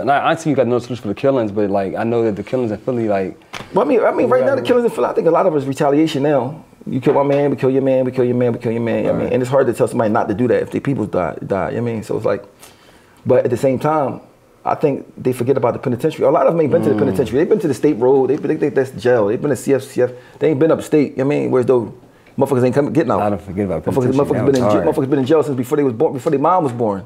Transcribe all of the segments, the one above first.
And I, I see you got no solution for the killings, but like I know that the killings in Philly, like Well, I mean, I mean, right now the killings in Philly, I think a lot of it's retaliation now. You kill my man, we kill your man, we kill your man, we kill your man. I mean, and it's hard to tell somebody not to do that if their people die. die you know I mean, so it's like, but at the same time, I think they forget about the penitentiary. A lot of them ain't been to the mm. penitentiary. They've been to the state road. They, they think that's jail. They've been to CFCF. They ain't been upstate. You know I mean, whereas though motherfuckers ain't coming getting out. I don't forget about penitentiary. Motherfuckers That been in jail, motherfuckers been in jail since before they was born, before their mom was born.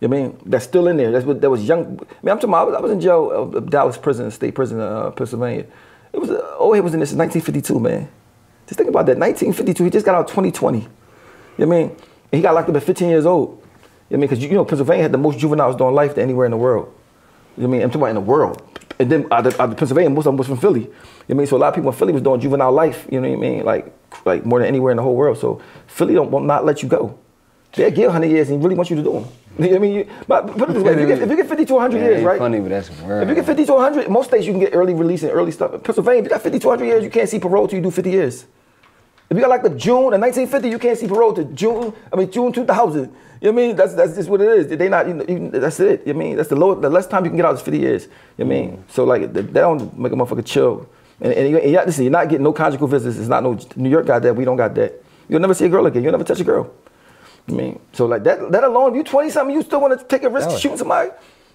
You I mean? That's still in there. That's what that was young. I mean, I'm talking about. I was, I was in jail, uh, Dallas prison, state prison, uh, Pennsylvania. It was. Uh, oh, he was in this in 1952, man. Just think about that. 1952. He just got out 2020. You know I mean? And he got locked up at 15 years old. You know I mean? Because you know Pennsylvania had the most juveniles doing life than anywhere in the world. You know I mean? I'm talking about in the world. And then out of, out of Pennsylvania, most of them was from Philly. You know I mean? So a lot of people in Philly was doing juvenile life. You know what I mean? Like like more than anywhere in the whole world. So Philly don't will not let you go. They'll give 100 years and really want you to do them. You know what I mean? You, but put it this way, if you get, if you get 50 to 100 Yeah, years, right? funny, but that's. If you get 50 to 100, most states you can get early release and early stuff. Pennsylvania, if you got 50 to 100 years, you can't see parole till you do 50 years. If you got like the June of 1950, you can't see parole to June. I mean June 2000. You know what I mean? That's that's just what it is. They not. You know, you- that's it. You know what I mean? That's the low. The less time you can get out is 50 years. You know what I mean? Mm. So like that don't make a motherfucker chill. And, and, you, and you, listen, you're not getting no conjugal visits. It's not no New York got that. We don't got that. You'll never see a girl again. You'll never touch a girl. I mean, so like that. That alone, if you 20 something, you still want to take a risk shooting somebody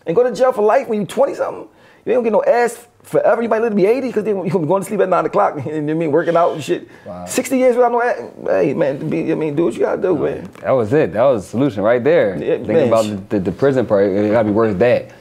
and go to jail for life when you 20 something. You ain't gonna get no ass forever. You might live to be 80 because you gonna be going to sleep at nine o'clock. You know what I mean? Working out and shit. Wow. 60 years without no ass. Hey man, be, I mean, do what you gotta do, man. That was it. That was the solution right there. Yeah, Thinking man. about the, the, the prison part, it gotta be worth that.